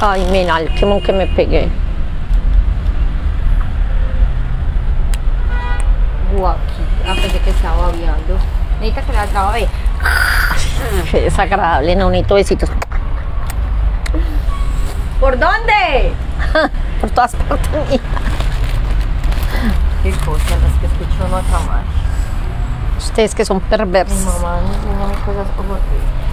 Ay, mira, el quemón que me pegué. Guau, ah, pensé que estaba babeando. Necesita que la trabe. Qué desagradable, no necesito besitos. ¿Por dónde? Por todas partes. Qué cosas las que escucho no mal. Ustedes que son Mi perversos. mamá me enseña cosas horribles.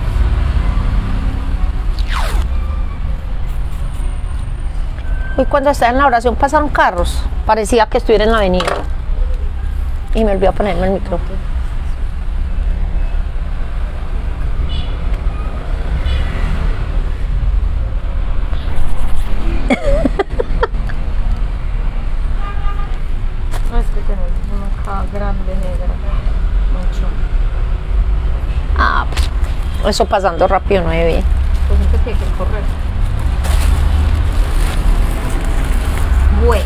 Hoy cuando estaba en la oración pasaron carros. Parecía que estuviera en la avenida. Y me olvidó ponerme el micro. No es que tenemos una caja grande negra. Mucho. Ah, pues, eso pasando rápido no. Pues siempre tiene que correr. Bueno.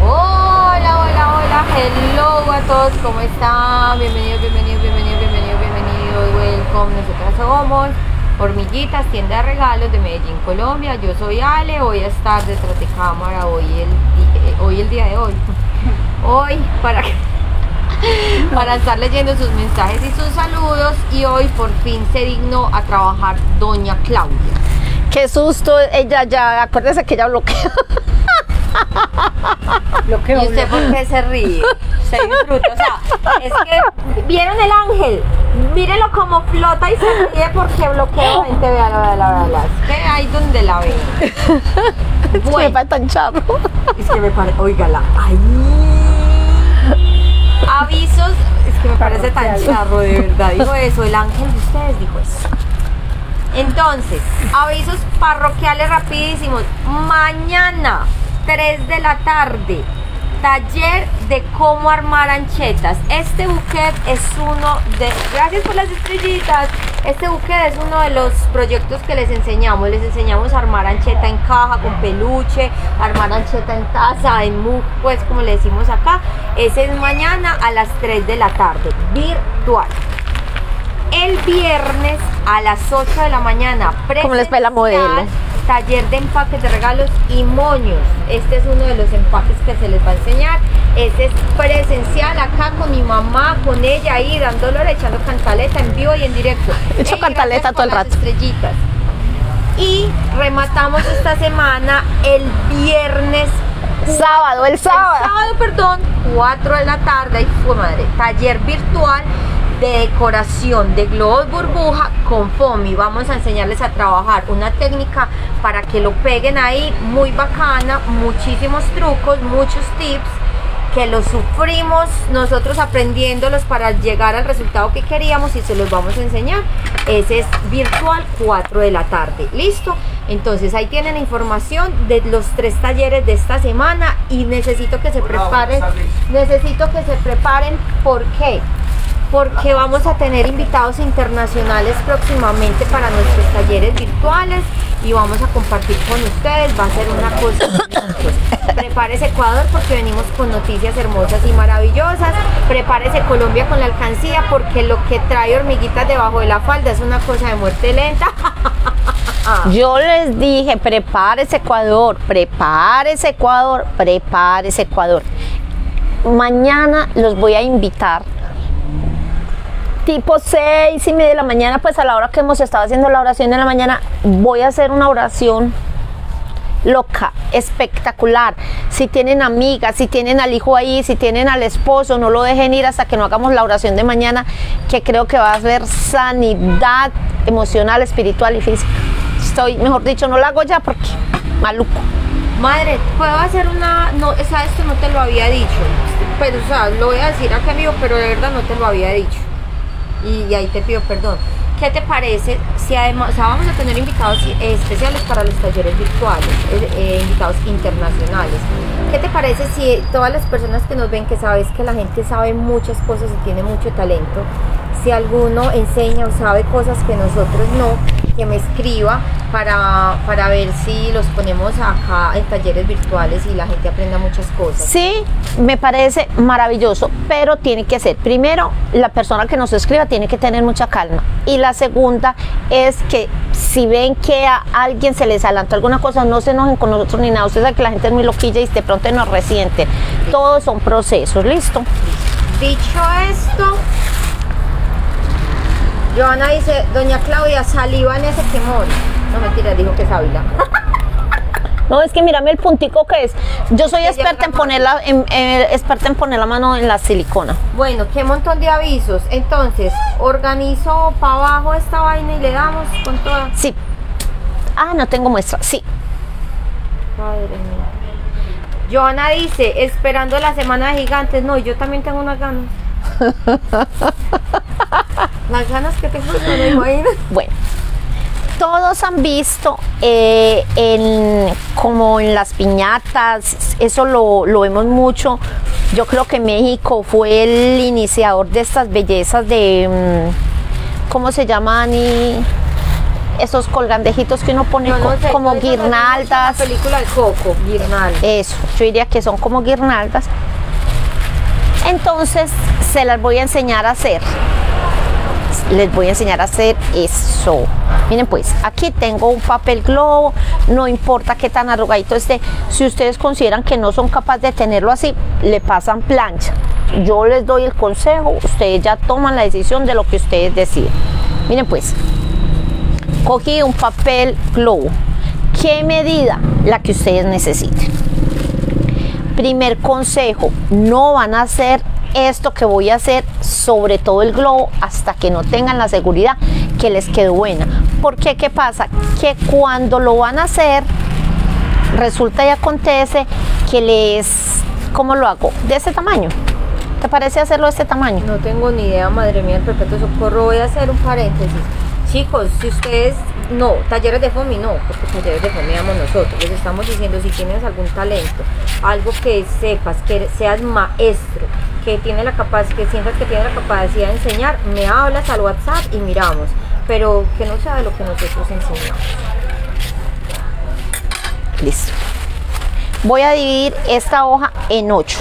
Hola, hola, hola. Hello a todos. ¿Cómo están? Bienvenidos, bienvenidos, bienvenidos, bienvenidos, bienvenidos. Welcome. Nosotras somos Hormiguitas, tienda de regalos de Medellín, Colombia. Yo soy Ale. Voy a estar detrás de cámara hoy el, eh, hoy el día de hoy. Hoy para para estar leyendo sus mensajes y sus saludos y hoy por fin se dignó a trabajar doña Claudia. Qué susto, ella ya, acuérdese que ella bloqueó. ¿Y usted por qué se ríe? Se disfruta, o sea, es que vieron el ángel, mírenlo como flota y se ríe porque bloquea gente, véalo, véalo, véalo, es que ahí donde la ve. Se me Bueno, parece tan charro. es que me parece, oígala, ay. Avisos, es que me parece tan charro, de verdad, dijo eso, el ángel de ustedes dijo eso. Entonces, avisos parroquiales rapidísimos. Mañana, 3 de la tarde, taller de cómo armar anchetas. Este buquet es uno de... Gracias por las estrellitas. Este buquet es uno de los proyectos que les enseñamos. Les enseñamos a armar ancheta en caja, con peluche, armar ancheta en taza, en mug, pues como le decimos acá. Ese es mañana a las 3 de la tarde, virtual. El viernes a las 8 de la mañana, Como les ve la modelo. Taller de empaques de regalos y moños. Este es uno de los empaques que se les va a enseñar. Este es presencial acá con mi mamá, con ella ahí, dándolo, echando cantaleta en vivo y en directo. Echo Ey, cantaleta todo el rato. Estrellitas. Y rematamos esta semana el viernes Sábado, el el sábado. sábado, perdón, 4 de la tarde, y fue madre, taller virtual de decoración de globos burbuja con foamy. Vamos a enseñarles a trabajar una técnica para que lo peguen ahí, muy bacana, muchísimos trucos, muchos tips que los sufrimos nosotros aprendiéndolos para llegar al resultado que queríamos y se los vamos a enseñar. Ese es virtual 4 de la tarde. ¿Listo? Entonces ahí tienen información de los tres talleres de esta semana y necesito que se preparen. Necesito que se preparen. ¿Por qué? Porque vamos a tener invitados internacionales próximamente para nuestros talleres virtuales y vamos a compartir con ustedes. Va a ser una cosa. Prepárese Ecuador porque venimos con noticias hermosas y maravillosas. Prepárese Colombia con la alcancía porque lo que trae hormiguitas debajo de la falda es una cosa de muerte lenta. Yo les dije, prepárese Ecuador, prepárese Ecuador, prepárese Ecuador. Mañana los voy a invitar. Tipo seis y media de la mañana, pues a la hora que hemos estado haciendo la oración de la mañana, voy a hacer una oración loca, espectacular. Si tienen amigas, si tienen al hijo ahí, si tienen al esposo, no lo dejen ir hasta que no hagamos la oración de mañana, que creo que va a ser sanidad emocional, espiritual y física. Estoy, mejor dicho, no la hago ya porque maluco. Madre, puedo hacer una. No, o sea, esto no te lo había dicho. Pero, o sea, lo voy a decir acá amigo, pero de verdad no te lo había dicho. Y, ahí te pido perdón. ¿Qué te parece si además, vamos a tener invitados especiales para los talleres virtuales, eh, eh, invitados internacionales? ¿Qué te parece si todas las personas que nos ven, que sabes que la gente sabe muchas cosas y tiene mucho talento, si alguno enseña o sabe cosas que nosotros no, que me escriba para, para ver si los ponemos acá en talleres virtuales y la gente aprenda muchas cosas. Sí, me parece maravilloso, pero tiene que ser, primero, la persona que nos escriba tiene que tener mucha calma. Y la segunda es que si ven que a alguien se les adelantó alguna cosa, no se enojen con nosotros ni nada. Ustedes saben que la gente es muy loquilla y de pronto nos resiente. Todos son procesos, ¿listo? Dicho esto, Joana dice, doña Claudia, saliva en ese quemón. No mentira, dijo que es Ávila. No, es que mírame el puntico que es. Yo soy experta en poner la, en- eh, experta en poner la mano en la silicona. Bueno, qué montón de avisos. Entonces, organizo para abajo esta vaina y le damos con toda. Sí. Ah, no tengo muestra. Sí. Madre mía. Joana dice, esperando la semana de gigantes. No, yo también tengo unas ganas. Las ganas que tengo, no me imagino. Bueno, todos han visto eh, en, como en las piñatas, eso lo, lo vemos mucho. Yo creo que México fue el iniciador de estas bellezas de, mm, ¿cómo se llaman? Y esos colgandejitos que uno pone no co- sé, como guirnaldas. La película de Coco, guirnaldas. Eso, yo diría que son como guirnaldas. Entonces, se las voy a enseñar a hacer. Les voy a enseñar a hacer eso. Miren pues, aquí tengo un papel globo, no importa qué tan arrugadito esté. Si ustedes consideran que no son capaces de tenerlo así, le pasan plancha. Yo les doy el consejo, ustedes ya toman la decisión de lo que ustedes deciden. Miren pues, cogí un papel globo. ¿Qué medida? La que ustedes necesiten. Primer consejo, no van a hacer esto que voy a hacer sobre todo el globo hasta que no tengan la seguridad que les quedó buena. Porque qué pasa? Que cuando lo van a hacer, resulta y acontece que les, ¿cómo lo hago? De este tamaño. ¿Te parece hacerlo de este tamaño? No tengo ni idea, madre mía, el perpetuo socorro. Voy a hacer un paréntesis. Chicos, si ustedes, no, talleres de FOMI no, porque talleres de FOMI damos nosotros. Les estamos diciendo si tienes algún talento, algo que sepas, que seas maestro, que tiene la capacidad, que sientas que tiene la capacidad de enseñar, me hablas al WhatsApp y miramos. Pero que no sea de lo que nosotros enseñamos. Listo. Voy a dividir esta hoja en ocho.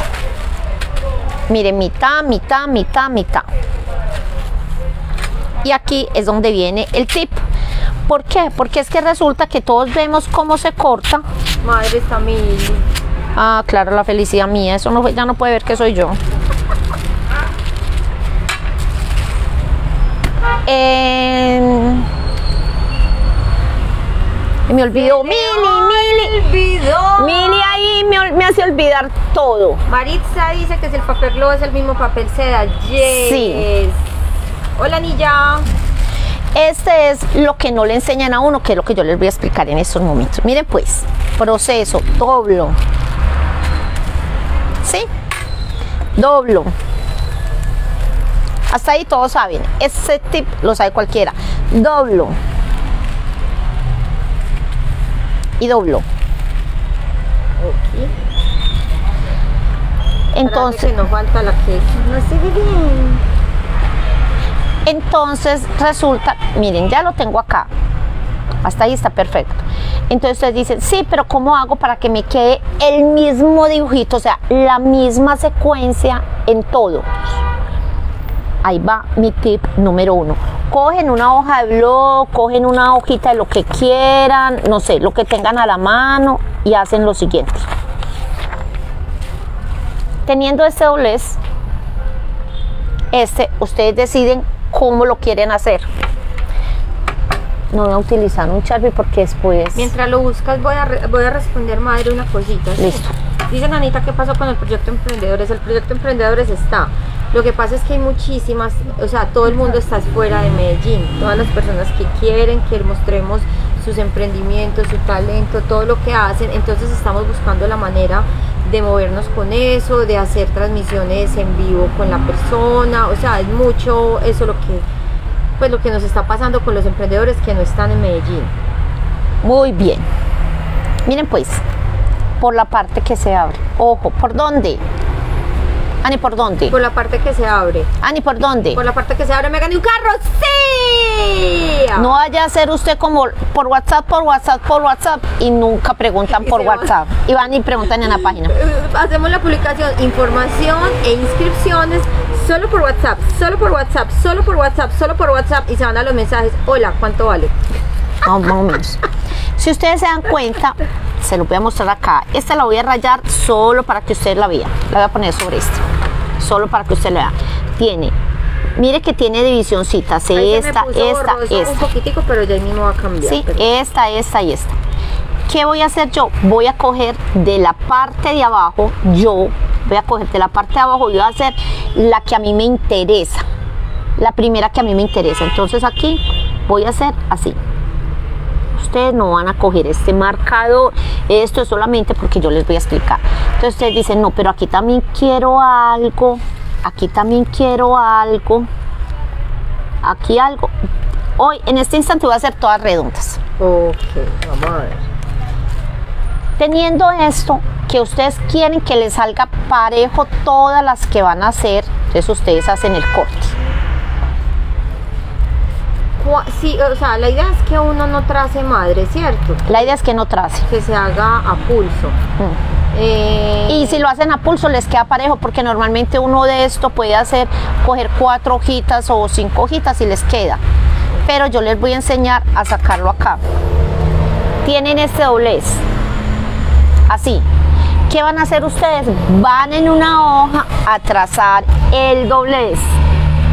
Miren, mitad, mitad, mitad, mitad. Y aquí es donde viene el tip. ¿Por qué? Porque es que resulta que todos vemos cómo se corta. Madre está mil. Ah, claro, la felicidad mía. Eso no, ya no puede ver que soy yo. Eh, me olvidó. Mili, Mili. olvidó. Mili ahí me, me hace olvidar todo. Maritza dice que si el papel globo es el mismo papel seda. Yes. Sí. Hola, Nilla. Este es lo que no le enseñan a uno, que es lo que yo les voy a explicar en estos momentos. Miren pues, proceso, doblo. ¿Sí? Doblo. Hasta ahí todos saben. Ese tip lo sabe cualquiera. Doblo. Y doblo. Ok. Entonces, Espérate que no falta la que no se ve bien. Entonces resulta, miren, ya lo tengo acá. Hasta ahí está perfecto. Entonces ustedes dicen, sí, pero ¿cómo hago para que me quede el mismo dibujito? O sea, la misma secuencia en todo. Ahí va mi tip número uno. Cogen una hoja de blog, cogen una hojita de lo que quieran, no sé, lo que tengan a la mano y hacen lo siguiente. Teniendo este doblez, este, ustedes deciden cómo lo quieren hacer. No voy a utilizar un Sharpie porque después... Mientras lo buscas, voy a, re- voy a responder, madre, una cosita. ¿sí? Listo. Dicen, Anita, ¿qué pasó con el proyecto Emprendedores? El proyecto Emprendedores está. Lo que pasa es que hay muchísimas, o sea, todo el mundo está fuera de Medellín. Todas las personas que quieren que mostremos sus emprendimientos, su talento, todo lo que hacen. Entonces estamos buscando la manera de movernos con eso, de hacer transmisiones en vivo con la persona. O sea, es mucho eso lo que, pues lo que nos está pasando con los emprendedores que no están en Medellín. Muy bien. Miren pues, por la parte que se abre. Ojo, ¿por dónde? Ani, ¿por dónde? Por la parte que se abre. Ani, ¿por dónde? Por la parte que se abre me gané un carro. ¡Sí! No vaya a ser usted como por WhatsApp, por WhatsApp, por WhatsApp y nunca preguntan por. WhatsApp. Y van y preguntan en la página. Eh, Hacemos la publicación, información e inscripciones solo por WhatsApp, solo por WhatsApp, solo por WhatsApp, solo por WhatsApp y se van a los mensajes. Hola, ¿cuánto vale? Más más o menos. Si ustedes se dan cuenta, se lo voy a mostrar acá. Esta la voy a rayar solo para que ustedes la vean. La voy a poner sobre esta. Solo para que usted la vea. Tiene, mire que tiene divisioncitas. Esta, esta, borroso un esta. poquitico, pero ya mismo va a cambiar. Sí, pero- esta, esta y esta. ¿Qué voy a hacer yo? Voy a coger de la parte de abajo, yo voy a coger de la parte de abajo y voy a hacer la que a mí me interesa. La primera que a mí me interesa. Entonces aquí voy a hacer así. Ustedes no van a coger este marcador. Esto es solamente porque yo les voy a explicar. Entonces ustedes dicen, no, pero aquí también quiero algo. Aquí también quiero algo. Aquí algo. Hoy, en este instante, voy a hacer todas redondas. Ok, vamos a ver. Teniendo esto, que ustedes quieren que les salga parejo todas las que van a hacer, entonces ustedes hacen el corte. Sí, o sea, la idea es que uno no trace madre, ¿cierto? La idea es que no trace. Que se haga a pulso. Mm. Eh, Y si lo hacen a pulso les queda parejo porque normalmente uno de esto puede hacer coger cuatro hojitas o cinco hojitas y les queda. Pero yo les voy a enseñar a sacarlo acá. Tienen este doblez. Así. ¿Qué van a hacer ustedes? Van en una hoja a trazar el doblez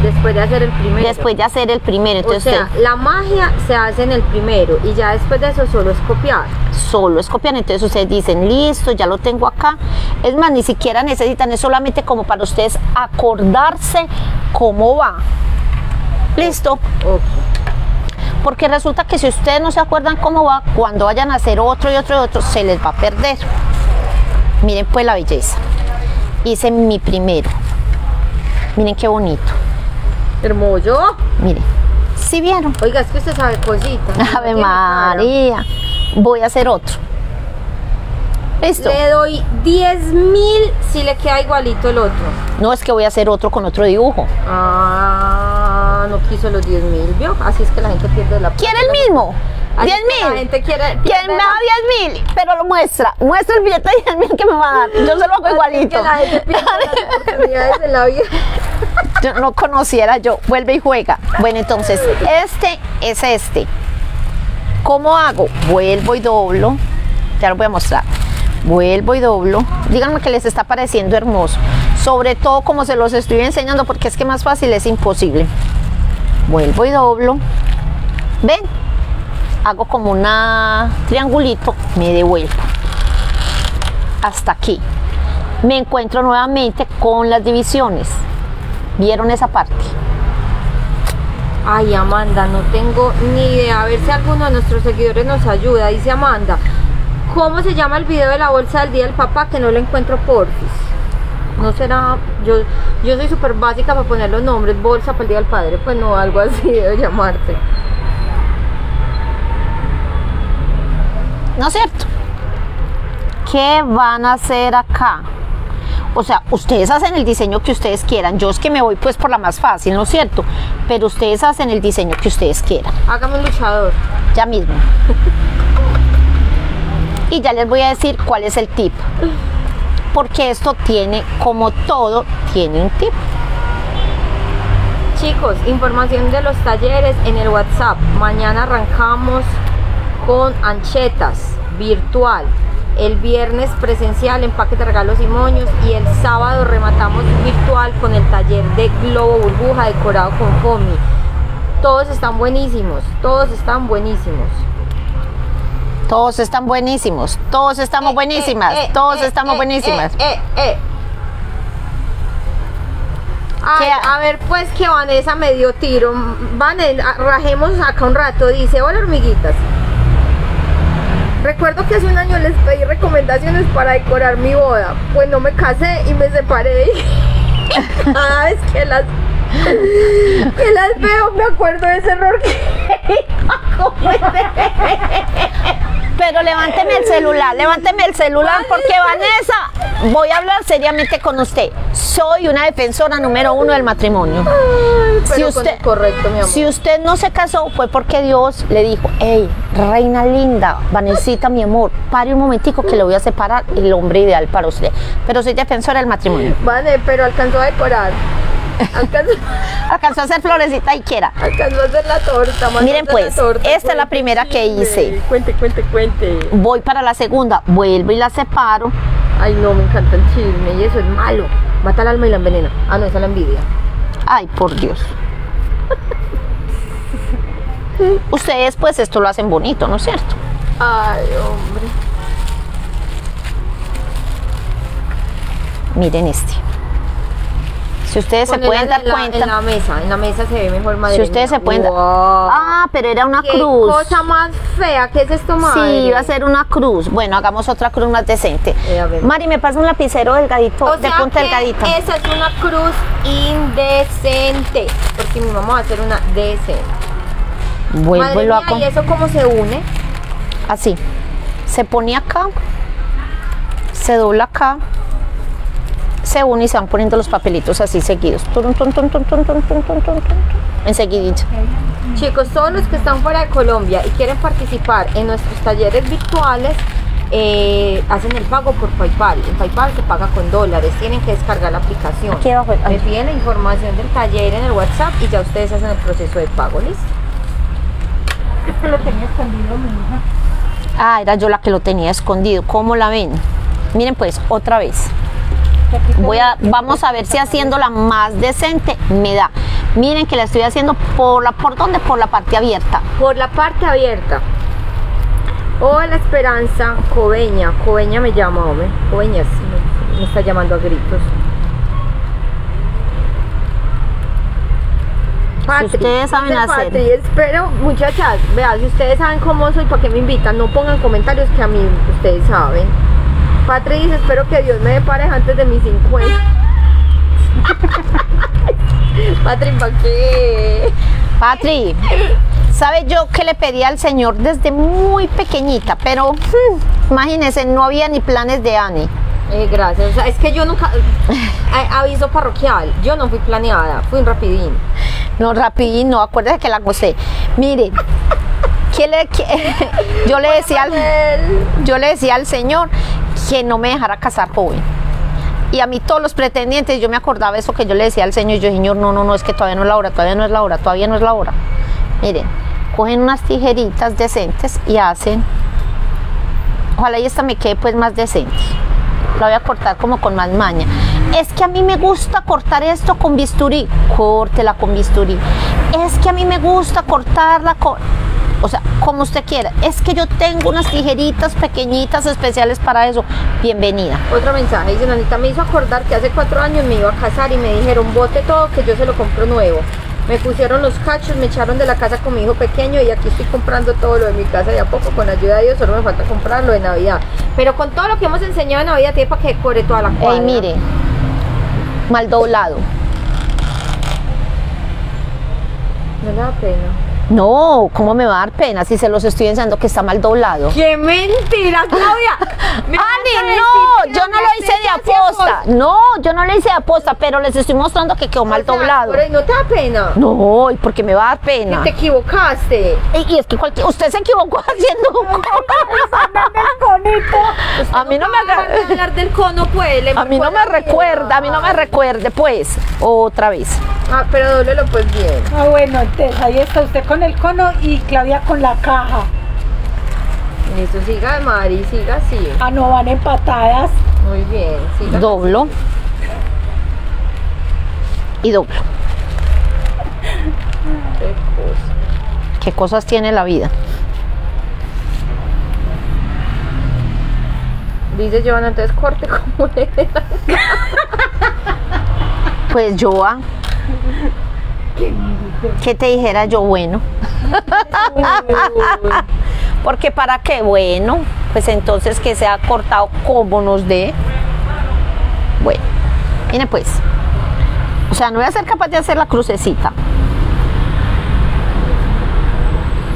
después de hacer el primero. después de hacer el primero. o Entonces sea, ustedes la magia se hace en el primero y ya después de eso solo es copiar. solo es copiar. Entonces ustedes dicen, listo, ya lo tengo acá. Es más, ni siquiera necesitan, es solamente como para ustedes acordarse cómo va. Listo. Ok. Porque resulta que si ustedes no se acuerdan cómo va, cuando vayan a hacer otro y otro y otro, se les va a perder. Miren pues la belleza. Hice mi primero. Miren qué bonito. Hermoso. Miren. ¿Sí vieron? Oiga, es que usted sabe cositas. Ave. María. Voy a hacer otro. Listo. Le doy 10 mil si le queda igualito el otro. No es que voy a hacer otro con otro dibujo. Ah, no quiso los 10 mil, ¿vio? Así es que la gente pierde la ¿Quiere el mismo? Así 10 es que La mil. gente quiere. ¿Quién pierde me da 10 mil? Pero lo muestra. Muestra el billete de 10 mil que me va a dar. Yo se lo hago igualito. que la gente pierde las oportunidades en la vida. Yo no conociera yo. Vuelve y juega. Bueno, entonces, este es este. ¿Cómo hago? Vuelvo y doblo. Ya lo voy a mostrar. Vuelvo y doblo. Díganme que les está pareciendo hermoso. Sobre todo como se los estoy enseñando, porque es que más fácil es imposible. Vuelvo y doblo. ¿Ven? Hago como una triangulito, me devuelvo. Hasta aquí. Me encuentro nuevamente con las divisiones. ¿Vieron esa parte? Ay, Amanda, no tengo ni idea. A ver si alguno de nuestros seguidores nos ayuda. Dice Amanda, ¿cómo se llama el video de la bolsa del día del papá que no lo encuentro porfis? No será, yo, yo soy súper básica para poner los nombres, bolsa para el día del padre, pues no, algo así debe llamarse. ¿No es cierto? ¿Qué van a hacer acá? O sea, ustedes hacen el diseño que ustedes quieran. Yo es que me voy pues por la más fácil, ¿no es cierto? Pero ustedes hacen el diseño que ustedes quieran. Hágame un luchador. Ya mismo. Y ya les voy a decir cuál es el tip. Porque esto tiene, como todo, tiene un tip. Chicos, información de los talleres en el WhatsApp. Mañana arrancamos con anchetas virtual. El viernes presencial, empaque de regalos y moños. Y el sábado rematamos virtual con el taller de globo burbuja decorado con foamy. Todos están buenísimos, todos están buenísimos. Todos están buenísimos. Todos estamos Eh, buenísimas. eh, eh, todos eh, estamos eh, buenísimas. eh, eh, eh. Ay, a ver, pues que Vanessa me dio tiro. Vanessa, rajemos acá un rato. Dice, hola hormiguitas. Recuerdo que hace un año les pedí recomendaciones para decorar mi boda. Pues no me casé y me separé. Y cada vez que las, que las veo me acuerdo de ese error que. Pero levánteme el celular, levánteme el celular porque Vanessa, voy a hablar seriamente con usted. Soy una defensora número uno del matrimonio. Pero con usted, correcto, mi amor. si usted no se casó fue porque Dios le dijo, hey, reina linda, Vanesita, mi amor, pare un momentico que le voy a separar el hombre ideal para usted. Pero soy defensora del matrimonio. Vale, pero alcanzó a decorar. Alcanzó, Alcanzó a hacer florecita y quiera. alcanzó a hacer la torta. Miren, pues, torta. esta es la primera que hice. Cuente, cuente, cuente. Voy para la segunda, vuelvo y la separo. Ay, no, me encanta el chisme y eso es malo. Mata el alma y la envenena. Ah, no, esa es la envidia. Ay, por Dios. Ustedes pues esto lo hacen bonito, ¿no es cierto? Ay, hombre. Miren este. Si ustedes se pueden dar en la- cuenta. En la mesa, en la mesa se ve mejor madre. si ustedes se pueden dar. Wow. Ah, pero era una Qué cruz. cosa más fea, ¿qué es esto, madre? Sí, iba a ser una cruz. Bueno, hagamos otra cruz más decente. Eh, a. Mari, me pasa un lapicero delgadito, O de sea punta que delgadita. esa es una cruz indecente, porque mi mamá va a hacer una decente. Vuelvo hago ¿y eso cómo se une? así. Se pone acá, se dobla acá, se une y se van poniendo los papelitos así seguidos. Enseguidito. Chicos, todos los que están fuera de Colombia y quieren participar en nuestros talleres virtuales, eh, hacen el pago por PayPal. En PayPal se paga con dólares, tienen que descargar la aplicación. Aquí piden la información del taller en el WhatsApp y ya ustedes hacen el proceso de pago, ¿listo? Lo tenía escondido, mi hija. Ah, era yo la que lo tenía escondido. ¿Cómo la ven? Miren pues, otra vez. Voy a, vamos a ver si haciéndola más decente me da. Miren que la estoy haciendo por la, ¿por dónde? Por la parte abierta. Por la parte abierta. Hola Esperanza, Coveña. Coveña me llama, hombre. Coveña me, me está llamando a gritos. Patri, ustedes saben hacer. Patri, espero, muchachas, vean, si ustedes saben cómo soy, ¿para qué me invitan? No pongan comentarios que a mí ustedes saben. Patri dice, espero que Dios me dé pareja antes de mis 50. Patri, ¿para qué? Patri, ¿sabe yo que le pedí al Señor desde muy pequeñita? Pero hmm, imagínense, no había ni planes de Ani. Eh, gracias. O sea, es que yo nunca. eh, aviso parroquial. Yo no fui planeada. Fui un rapidín. No, rapidín, no, acuérdese que la gocé. Miren, ¿qué le, qué- yo le decía al, yo le decía al Señor que no me dejara casar joven. Y a mí todos los pretendientes, yo me acordaba eso que yo le decía al Señor, yo, Señor, no, no, no, es que todavía no es la hora, todavía no es la hora, todavía no es la hora. Miren, cogen unas tijeritas decentes y hacen, ojalá y esta me quede pues más decente. La voy a cortar como con más maña. Es que a mí me gusta cortar esto con bisturí. Córtela con bisturí. Es que a mí me gusta cortarla con... O sea, como usted quiera. Es que yo tengo unas tijeritas pequeñitas especiales para eso. Bienvenida. Otro mensaje. Dice, Nanita, me hizo acordar que hace cuatro años me iba a casar y me dijeron, bote todo que yo se lo compro nuevo. Me pusieron los cachos, me echaron de la casa con mi hijo pequeño y aquí estoy comprando todo lo de mi casa de a poco con ayuda de Dios. Solo me falta comprar lo de Navidad. Pero con todo lo que hemos enseñado en Navidad, tiene para que decore toda la cuadra. Ey, mire. Mal doblado. No le da pena. No, ¿cómo me va a dar pena si se los estoy enseñando que está mal doblado? ¡Qué mentira, Claudia! Me Ani, no, que yo no lo hice de aposta. No, yo no lo hice de aposta, pero les estoy mostrando que quedó O mal sea, doblado. pero ¿No te da pena? No, y porque me va a dar pena. Te equivocaste. Y, y es que cualquier, usted se equivocó haciendo un A mí no me a hablar del cono, pues. le A mí no me recuerda recuerda, a mí no me recuerde, pues. Otra vez. Ah, pero doblelo pues bien. Ah, bueno, entonces ahí está usted con el cono y Claudia con la caja. Eso, siga, Mari, siga así. Ah, no, van empatadas. Muy bien, siga. Doblo. Y doblo. Qué cosa. ¿Qué cosas tiene la vida? Dice Joana, entonces corte como le Pues yo, ¿qué te dijera yo? Bueno. Porque para qué bueno, pues entonces que sea cortado como nos dé. Bueno, mire pues. O sea, no voy a ser capaz de hacer la crucecita.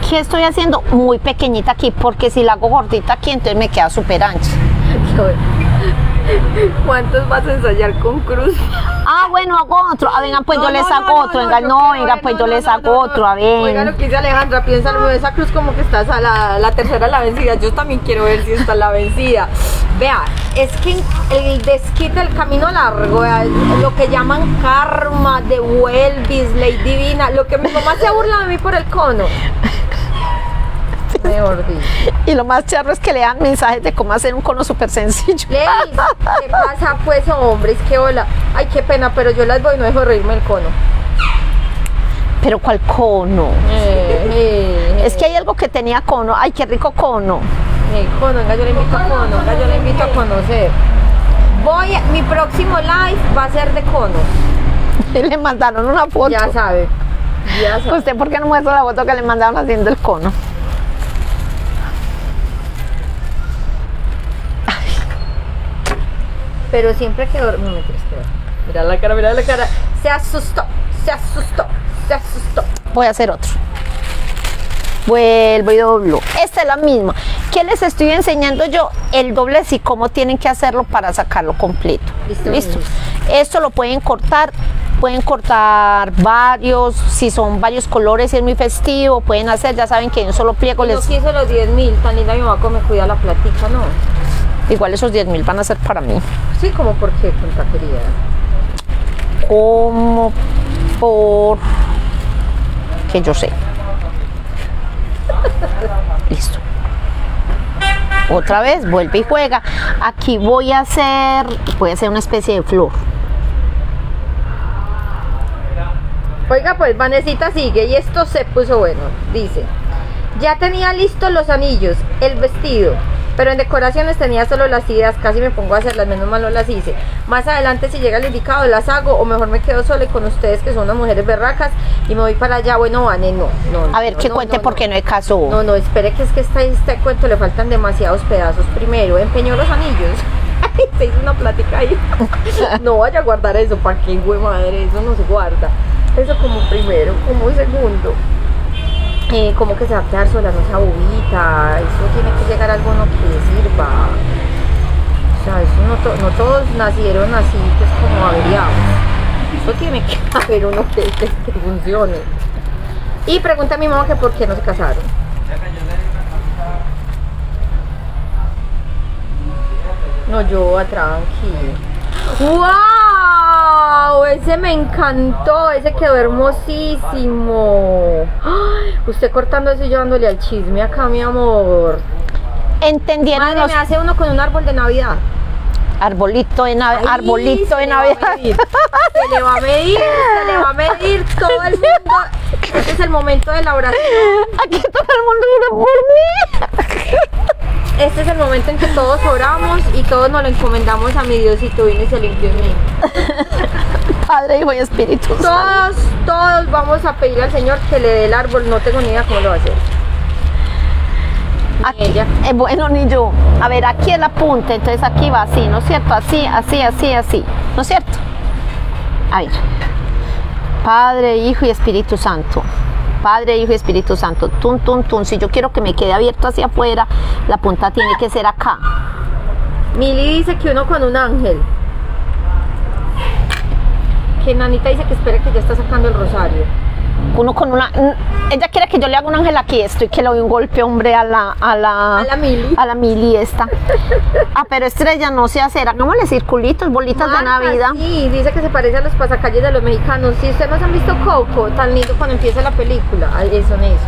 ¿Qué estoy haciendo? Muy pequeñita aquí, porque si la hago gordita aquí, entonces me queda súper ancha. ¿Cuántos vas a ensayar con cruz? Ah, bueno, hago otro. Ah, venga, pues yo No, les no, hago no, otro. no, venga, yo no, venga, ver, pues yo hago no, otro. A Oiga lo ver. que dice Alejandra, piénsalo, esa cruz como que está a la, la tercera la vencida. Yo también quiero ver si está la vencida. Vea, es que el desquite, el camino largo, vea, lo que llaman karma, de Welvis, ley divina, lo que mi mamá se burla de mí por el cono. Y lo más charro es que le dan mensajes de cómo hacer un cono súper sencillo. Leis, ¿qué pasa pues, hombres? Qué hola. Ay, qué pena, pero yo las voy, no dejo reírme el cono. Pero ¿cuál cono? Eh, eh, Es que hay algo que tenía cono. Ay, qué rico cono. Eh, cono, venga, yo le invito a cono, venga, yo le invito a conocer. Voy, mi próximo live va a ser de cono. Le mandaron una foto. Ya sabe. Ya sabe. ¿Usted por qué no muestra la foto que le mandaron haciendo el cono? Pero siempre que creer. Mira la cara, mira la cara. Se asustó, se asustó, se asustó. Voy a hacer otro. Vuelvo y doblo. Esta es la misma. ¿Qué les estoy enseñando yo? El doblez y cómo tienen que hacerlo para sacarlo completo. Listo, Listo. Esto lo pueden cortar. Pueden cortar varios, si son varios colores, si es muy festivo, pueden hacer, ya saben que en un solo pliego No les, quiso los 10 mil, tan linda mi mamá como me cuida la platica, ¿no? Igual esos 10 mil van a ser para mí. Sí, como por qué, contra querida. Como por que yo sé. Listo. Otra vez, vuelve y juega. Aquí voy a hacer, voy a hacer una especie de flor. Oiga, pues Vanesita sigue y esto se puso bueno. Dice, ya tenía listos los anillos, el vestido, pero en decoraciones tenía solo las ideas, casi me pongo a hacerlas, menos mal no las hice. Más adelante si llega el indicado las hago o mejor me quedo sola y con ustedes que son unas mujeres berracas y me voy para allá. Bueno, Vane, no, no. A ver, no, que no, cuente no, por no. qué no hay caso. No, no, espere que es que este, este cuento le faltan demasiados pedazos. Primero, empeñó los anillos. Se hizo una plática ahí. no vaya a guardar eso, ¿para qué, güey madre? Eso no se guarda. Eso como primero, como segundo. Eh, como que se va a quedar sola, no se agobita. Eso tiene que llegar a algo no que sirva. O sea, eso no, to- no todos nacieron así, pues como averiados. Eso tiene que haber uno que, que, funcione. Y pregunta a mi mamá que por qué no se casaron. No, yo, tranqui. ¡Wow! Ese me encantó, ese quedó hermosísimo. Ay, usted cortando eso y yo dándole al chisme acá, mi amor. ¿Entendieron Madre, me hace uno con un árbol de Navidad. arbolito de Navidad? Ay, Arbolito se de Navidad. Se le va a medir, se le va a medir todo el mundo. Este es el momento de la oración. Aquí todo el mundo por mí. Este es el momento en que todos oramos y todos nos lo encomendamos a mi Diosito vino y se limpió en mí. Padre, Hijo y Espíritu Santo. Todos, todos vamos a pedir al Señor que le dé el árbol. No tengo ni idea cómo lo va a hacer. Ni Aquí, ella. eh, bueno, ni yo. A ver, aquí el apunte, entonces aquí va así, ¿no es cierto? Así, así, así, así, ¿no es cierto? A ver. Padre, Hijo y Espíritu Santo. Padre, Hijo y Espíritu Santo. Tun, tun, tun. Si yo quiero que me quede abierto hacia afuera, la punta tiene que ser acá. Mili dice que uno con un ángel. Que Nanita dice que espere que ya está sacando el rosario. Uno con una. Ella quiere que yo le haga un ángel aquí esto y que le doy un golpe, hombre, a la. A la, A la Mili. A la Mili esta. Ah, pero estrella no se hace. Hagámosle circulitos, bolitas de Navidad. Sí, dice que se parece a los pasacalles de los mexicanos. Si ustedes no han visto Coco, tan lindo cuando empieza la película. Ahí son esos.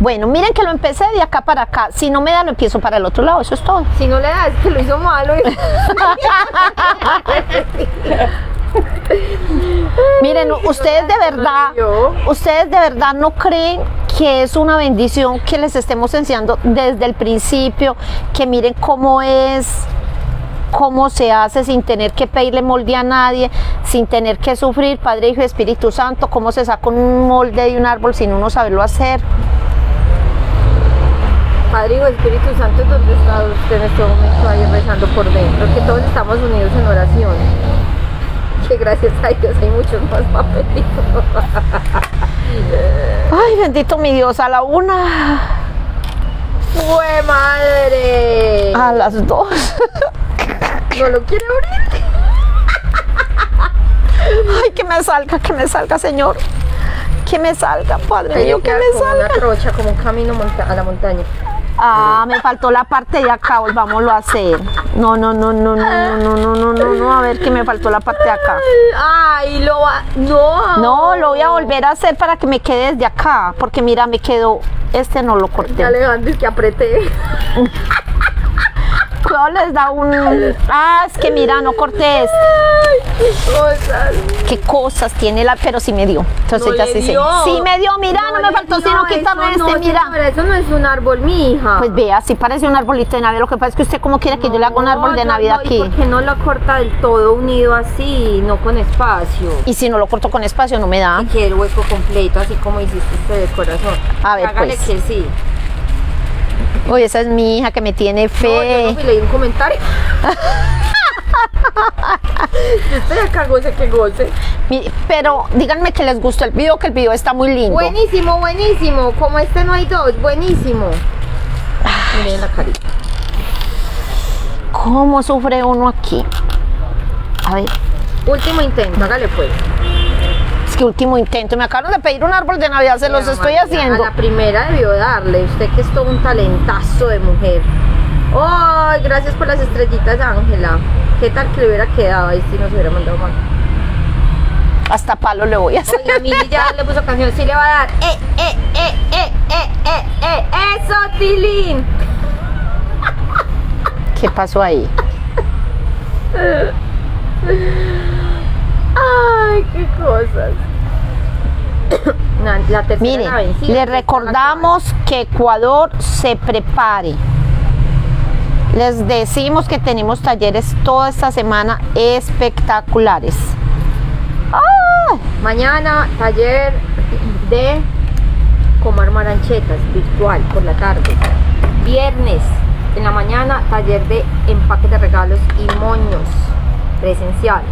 Bueno, miren que lo empecé de acá para acá. Si no me da, lo empiezo para el otro lado. Eso es todo. Si no le das, que lo hizo malo. Miren, ustedes de verdad, ustedes de verdad no creen que es una bendición que les estemos enseñando desde el principio, que miren cómo es, cómo se hace sin tener que pedirle molde a nadie, sin tener que sufrir, Padre, Hijo y Espíritu Santo, cómo se saca un molde de un árbol sin uno saberlo hacer. Padre Hijo Espíritu Santo, ¿dónde está usted en este momento ahí rezando por dentro? Que todos estamos unidos en oración. Que gracias a Dios hay muchos más papelitos. Ay, bendito mi Dios, a la una. ¡Fue madre! A las dos. ¿No lo quiere abrir? Ay, que me salga, que me salga, Señor. Que me salga, Padre mío, que me como una salga. trocha, como un camino monta- a la montaña. Ah, me faltó la parte de acá, volvámoslo a hacer. No, no, no, no, no, no, no, no, no, no, no, a ver que me faltó la parte de acá. Ay, lo va. No. No, lo voy a volver a hacer para que me quede desde acá, porque mira, me quedó, este no lo Ya corté. Alejandro, es que apreté. Cuidado, les da un... Ah, es que mira, no corté este. Ay, qué cosas. Qué cosas tiene la... Pero sí me dio. Entonces No sí dio. Sí me dio, mira, no, me faltó sino quitarme eso este, mira. señora, eso no es un árbol, mi hija. Pues vea, sí parece un arbolito de Navidad. Lo que pasa es que usted como quiere que yo le haga un árbol de Navidad no, ¿y aquí. ¿Por qué no lo corta del todo unido así, no con espacio? Y si no lo corto con espacio, no me da. Y que el hueco completo, así como hiciste usted de corazón. A ver, Hágale pues. que sí. Uy, esa es mi hija que me tiene No, yo fe. no fui, leí un comentario. Usted acá goce que goce. Pero díganme que les gustó el video, que el video está muy lindo. Buenísimo, buenísimo. Como este no hay dos, buenísimo. Miren la carita. ¿Cómo sufre uno aquí? A ver, Último intento, hágale pues. Es que último intento. Me acaban de pedir un árbol de Navidad, se los estoy haciendo. A la primera debió darle. Usted que es todo un talentazo de mujer. ¡Ay! gracias por las estrellitas, Ángela. ¿Qué tal que le hubiera quedado ahí si nos hubiera mandado mal? Hasta palo le voy a hacer. Oiga, Mili ya le puso canción, sí le va a dar. ¡Eh, eh, eh, eh, eh, eh, eh! ¡Eso, Tilín! ¿Qué pasó ahí? ¡Ay, qué cosas! Na- la la vencida, la recordamos que Ecuador se prepare. Les decimos que tenemos talleres toda esta semana espectaculares. ¡Ah! Mañana, taller de cómo armar anchetas virtual por la tarde. Viernes, en la mañana, taller de empaque de regalos y moños presencial.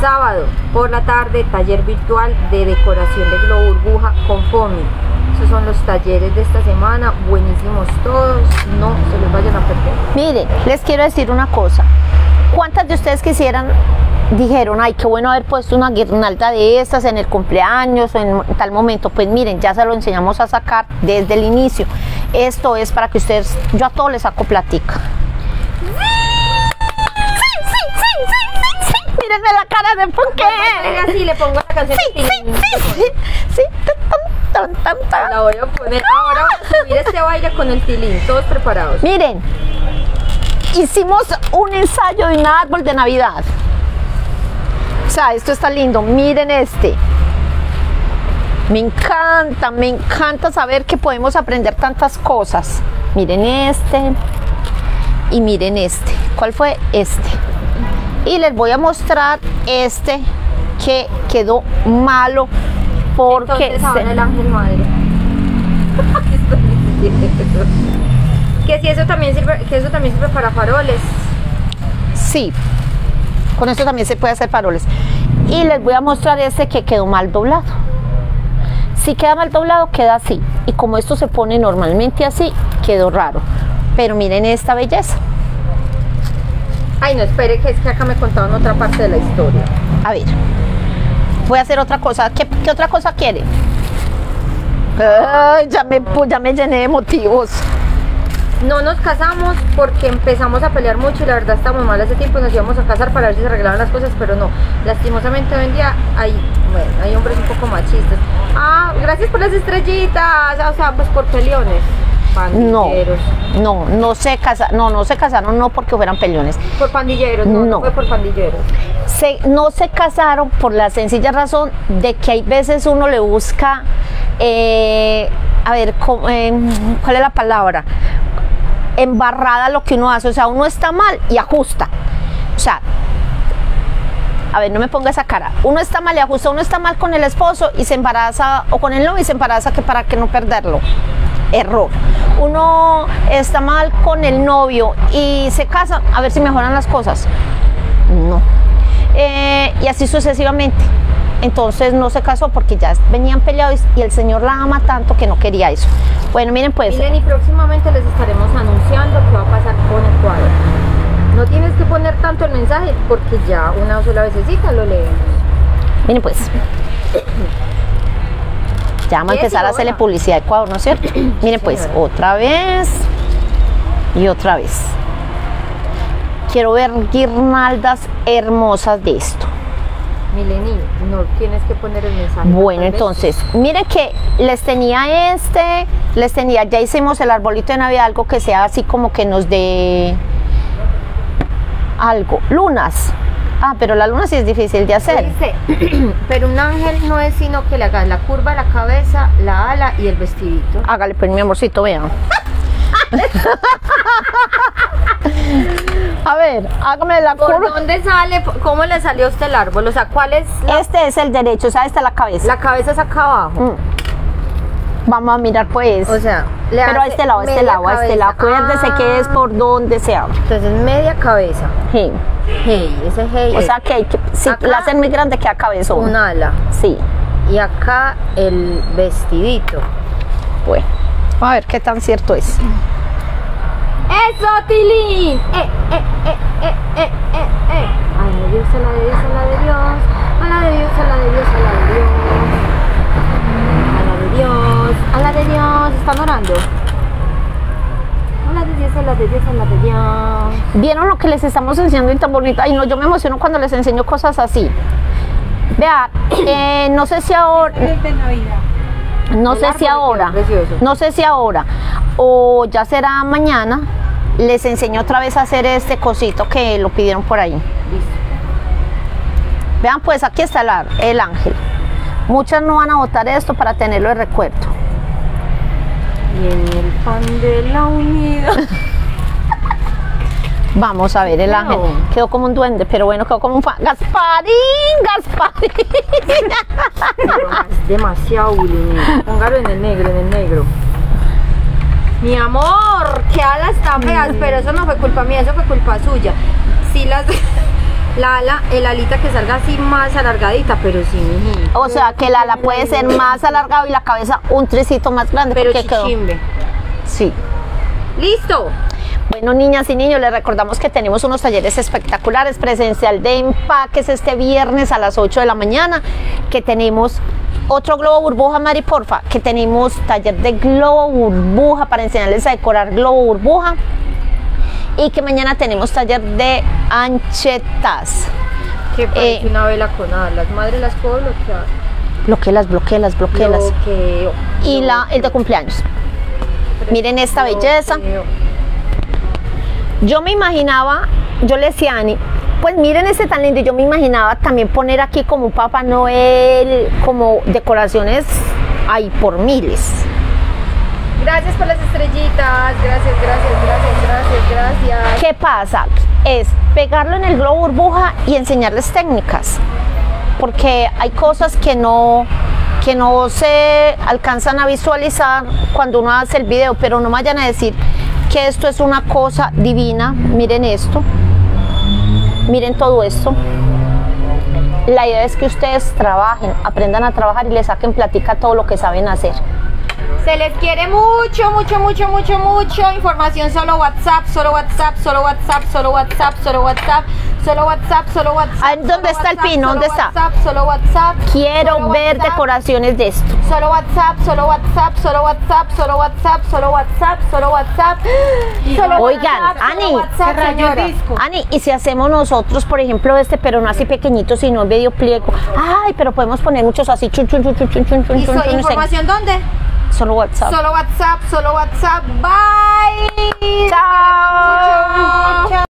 Sábado por la tarde, taller virtual de decoración de globo burbuja con FOMI. Esos son los talleres de esta semana, buenísimos todos, no se los vayan a perder. Miren, les quiero decir una cosa. ¿Cuántas de ustedes quisieran, dijeron, ay, qué bueno haber puesto una guirnalda de estas en el cumpleaños o en tal momento? Pues miren, ya se lo enseñamos a sacar desde el inicio. Esto es para que ustedes, yo a todos les saco platica. Mírenme la cara de qué. Venga, así le pongo la canción. Sí, sí, sí, sí, sí, tan, tan, tan, tan. La voy a poner. Ahora voy a subir este baile con el tilín, todos preparados. Miren, hicimos un ensayo de un árbol de Navidad. O sea, esto está lindo. Miren este. Me encanta, me encanta saber que podemos aprender tantas cosas. Miren este y miren este. ¿Cuál fue este? Y les voy a mostrar este que quedó malo porque Entonces se- el ángel madre. que si eso también sirve, que eso también sirve para faroles. Sí, con esto también se puede hacer faroles. Y les voy a mostrar este que quedó mal doblado. Si queda mal doblado, queda así. Y como esto se pone normalmente así, quedó raro. Pero miren esta belleza. Ay, no, espere, que es que acá me contaban otra parte de la historia. A ver, voy a hacer otra cosa. ¿Qué, qué otra cosa quiere? Ay, ya, me, ya me llené de motivos. No nos casamos porque empezamos a pelear mucho y la verdad estamos mal hace tiempo, nos íbamos a casar para ver si se arreglaban las cosas, pero no. Lastimosamente hoy en día hay, bueno, hay hombres un poco machistas. Ah, gracias por las estrellitas, o sea, pues por peleones. No, Pandilleros. no, no se casaron, no, no se casaron no porque fueran peleones. Por pandilleros, no, no, No. fue por pandilleros. se, no se casaron por la sencilla razón de que hay veces uno le busca, eh, a ver, eh, ¿cuál es la palabra? Embarrada lo que uno hace, o sea, uno está mal y ajusta. O sea, a ver, no me ponga esa cara. Uno está mal y ajusta, uno está mal con el esposo y se embaraza, o con el novio y se embaraza que para que no perderlo. Error. Uno está mal con el novio y se casa a ver si mejoran las cosas. No. Eh, y así sucesivamente. entonces no se casó porque ya venían peleados y el señor la ama tanto que no quería eso. Bueno, miren pues, Miren, y próximamente les estaremos anunciando qué va a pasar con el cuadro. No tienes que poner tanto el mensaje porque ya una sola vececita lo leemos. miren pues. Ya vamos a empezar a hacerle publicidad a Ecuador, ¿no es cierto? miren pues, otra vez y otra vez. Quiero ver guirnaldas hermosas de esto. Mileni, no tienes que poner el mensaje. Bueno, entonces, miren que les tenía este, les tenía, ya hicimos el arbolito de Navidad, algo que sea así como que nos dé algo. Lunas. Ah, pero la luna sí es difícil de hacer. Dice, pero un ángel no es sino que le hagas la curva a la cabeza, la ala y el vestidito. Hágale pues mi amorcito, vean. A ver, hágame la ¿Por curva. dónde sale? ¿Cómo le salió a usted el árbol? O sea, ¿cuál es la, Este es el derecho, o sea, esta es la cabeza. la cabeza es acá abajo? Mm. Vamos a mirar pues. O sea, le pero a este lado, a este lado, a este lado. Acuérdese que es Ah, por donde se abre. Entonces, media cabeza. Sí. Hey, ese hey. O es sea que, hay que si Acá. la hacen muy grande queda cabezón. un ala. Sí. Y acá el vestidito. Bueno. A ver qué tan cierto es. ¡Eso, Tilín! ¡Eh, eh, eh, eh, eh, eh, eh! ¡A la de Dios, a la de Dios, a la de Dios! ¡A la de Dios, a la de Dios, a la de Dios! ¡A la de Dios, a la de Dios! ¿Están orando? ¡A la de Dios, a la de Dios, a la de Dios! ¿Vieron lo que les estamos enseñando y tan bonito? Ay, no, yo me emociono cuando les enseño cosas así. Vea, eh, no sé si ahora, Árboles de Navidad. no sé si ahora, no sé si ahora o ya será mañana, les enseño otra vez a hacer este cosito que lo pidieron por ahí. Listo. Vean, pues aquí está el ángel. Muchas no van a votar esto para tenerlo de recuerdo. En el pan de la unidad. Vamos a ver el No. ángel. Quedó como un duende, pero bueno, quedó como un fan. Gasparín, Gasparín. Es demasiado bullying. Póngalo en el negro, en el negro. Mi amor, qué alas tan feas, pero eso no fue culpa mía, eso fue culpa suya. Sí las la ala, el alita que salga así más alargadita, pero sí, mijito. O sea que el ala puede ser más alargado y la cabeza un tricito más grande. pero porque quedó- chichimbe. Sí. ¡Listo! Bueno, niñas y niños, les recordamos que tenemos unos talleres espectaculares presencial de empaques este viernes a las 8 de la mañana, que tenemos otro globo burbuja, Mari, porfa, que tenemos taller de globo burbuja para enseñarles a decorar globo burbuja y que mañana tenemos taller de anchetas. Que parece Eh. una vela con alas. Madre, las puedo bloquear. Bloquelas, bloquelas, bloquelas. Bloqueo. Y la, el de cumpleaños. Miren esta belleza. Yo me imaginaba, yo le decía a Ani, pues miren este tan lindo, yo me imaginaba también poner aquí como un Papá Noel, como decoraciones ahí por miles. Gracias por las estrellitas. Gracias. ¿Qué pasa? Es pegarlo en el globo burbuja y enseñarles técnicas, porque hay cosas que no que no se alcanzan a visualizar cuando uno hace el video, pero no vayan a decir que esto es una cosa divina. Miren esto. Miren todo esto. La idea es que ustedes trabajen, aprendan a trabajar y le saquen platica todo lo que saben hacer. Se les quiere mucho, mucho, mucho, mucho, mucho. Información solo WhatsApp, solo WhatsApp, solo WhatsApp, solo WhatsApp, solo WhatsApp, solo WhatsApp, solo WhatsApp. ¿dónde está el pin? ¿Dónde solo está? WhatsApp, solo WhatsApp. Quiero ver decoraciones de esto. Solo WhatsApp, solo WhatsApp, solo WhatsApp, solo WhatsApp, solo WhatsApp, solo WhatsApp. Oigan, Ani. Ani, y si hacemos nosotros, por ejemplo, este, pero no así pequeñito, sino en medio pliego. Ay, pero podemos poner muchos así, chun, chun, chun, chun, chun, chun, chun, ¿Y chun, so- chun, no sé. información dónde? Solo WhatsApp. Solo WhatsApp, solo WhatsApp. Bye. Chao. Mucho.